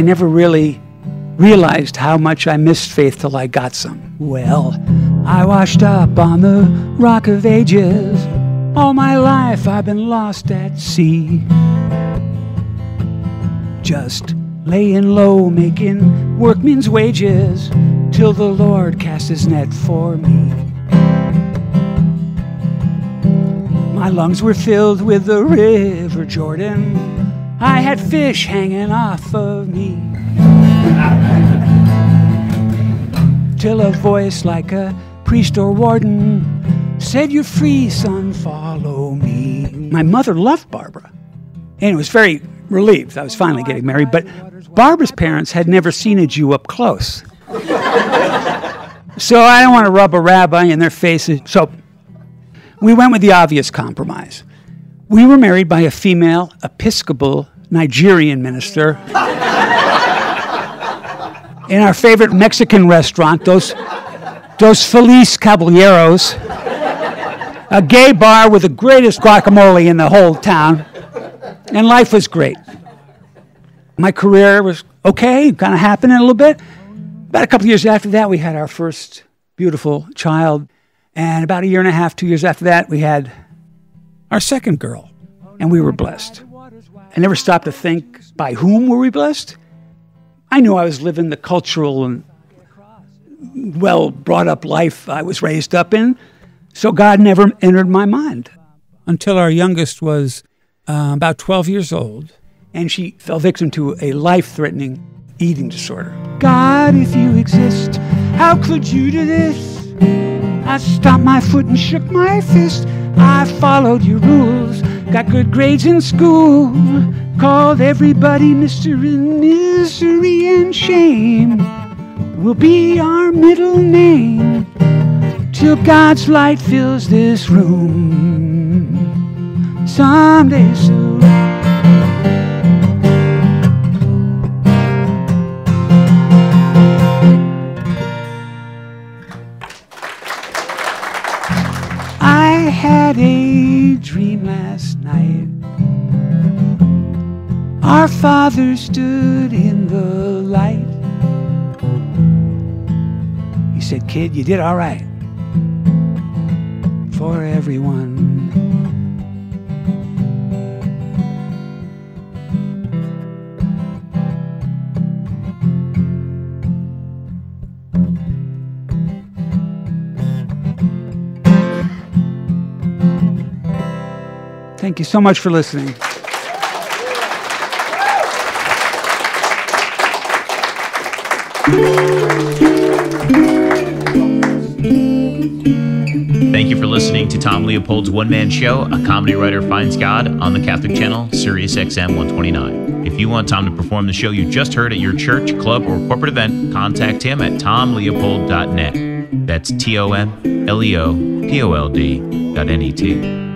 I never really realized how much I missed faith till I got some. Well, I washed up on the rock of ages. All my life I've been lost at sea. Just laying low, making workmen's wages till the Lord cast his net for me. My lungs were filled with the river Jordan. I had fish hanging off of me. Till a voice like a priest or warden said, You're free, son, follow me. My mother loved Barbara and was very relieved I was finally getting married, but Barbara's parents had never seen a Jew up close. so I don't want to rub a rabbi in their faces. So we went with the obvious compromise. We were married by a female Episcopal Nigerian minister in our favorite Mexican restaurant, those, those Feliz Caballeros, a gay bar with the greatest guacamole in the whole town, and life was great. My career was okay, kind of happening a little bit. About a couple years after that, we had our first beautiful child. And about a year and a half, two years after that, we had our second girl, and we were blessed. I never stopped to think by whom were we blessed? I knew I was living the cultural and well brought up life I was raised up in, so God never entered my mind until our youngest was uh, about 12 years old, and she fell victim to a life threatening eating disorder. God, if you exist, how could you do this? I stomped my foot and shook my fist. I followed your rules, got good grades in school, called everybody Mr. and Misery and Shame will be our middle name till God's light fills this room. Someday soon. Had a dream last night. Our father stood in the light. He said, Kid, you did all right for everyone. Thank you so much for listening. Thank you for listening to Tom Leopold's One Man Show, A Comedy Writer Finds God on the Catholic Channel, Sirius XM 129. If you want Tom to perform the show you just heard at your church, club, or corporate event, contact him at tomleopold.net. That's T O M L E O P O L D dot N E T.